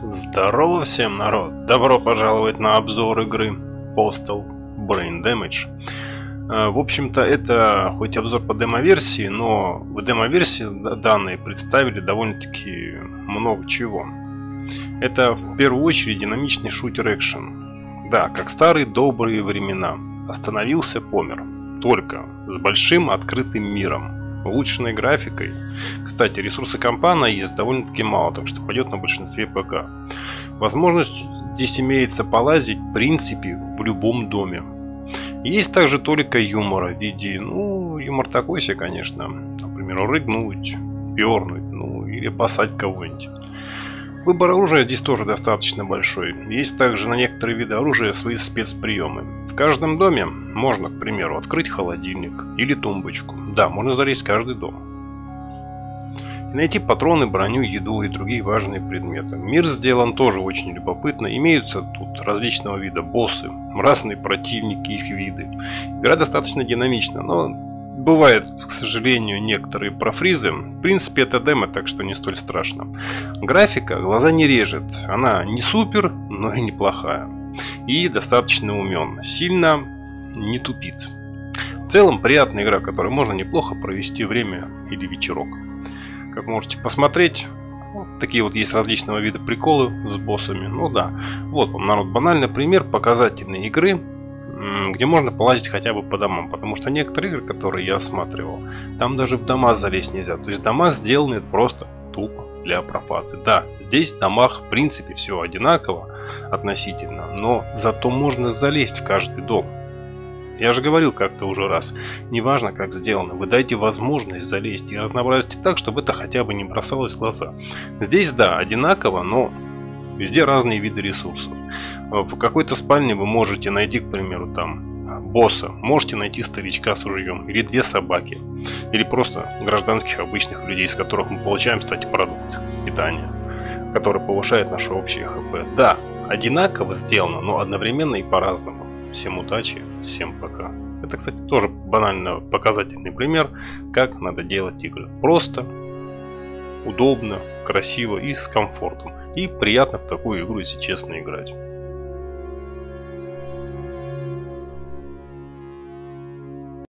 Здорово всем, народ! Добро пожаловать на обзор игры Postal Brain Damage. Э, в общем-то, это хоть обзор по демо-версии, но в демо-версии данные представили довольно-таки много чего. Это в первую очередь динамичный шутер-экшен. Да, как старые добрые времена. Остановился, помер. Только с большим открытым миром улучшенной графикой. Кстати, ресурсы компа на есть довольно-таки мало, так что пойдет на большинстве ПК. Возможность здесь имеется полазить в принципе в любом доме. Есть также только юмора в виде, ну, юмор такой себе, конечно. Например, рыгнуть, пернуть, ну, или посадить кого-нибудь. Выбор оружия здесь тоже достаточно большой. Есть также на некоторые виды оружия свои спецприемы. Каждом доме можно, к примеру, открыть холодильник или тумбочку. Да, можно залезть в каждый дом. И найти патроны, броню, еду и другие важные предметы. Мир сделан тоже очень любопытно. Имеются тут различного вида боссы, разные противники, их виды. Игра достаточно динамична, но Бывают, к сожалению, некоторые профризы. В принципе, это демо, так что не столь страшно. Графика глаза не режет. Она не супер, но и неплохая. И достаточно умен. Сильно не тупит. В целом, приятная игра, которой можно неплохо провести время или вечерок. Как можете посмотреть, вот такие вот есть различного вида приколы с боссами. Ну да, вот вам народ банальный пример показательной игры где можно полазить хотя бы по домам, потому что некоторые игры, которые я осматривал, там даже в дома залезть нельзя. То есть дома сделаны просто тупо для профации. Да, здесь в домах в принципе все одинаково относительно, но зато можно залезть в каждый дом. Я же говорил как-то уже раз, неважно как сделано, вы дайте возможность залезть и разнообразьте так, чтобы это хотя бы не бросалось в глаза. Здесь да, одинаково, но везде разные виды ресурсов. В какой-то спальне вы можете найти, к примеру, там босса, можете найти старичка с ружьем, или две собаки, или просто гражданских обычных людей, с которых мы получаем, кстати, продукт питания, который повышает наше общее ХП. Да, одинаково сделано, но одновременно и по-разному. Всем удачи, всем пока. Это, кстати, тоже банально показательный пример, как надо делать игры. Просто, удобно, красиво и с комфортом. И приятно в такую игру, если честно, играть.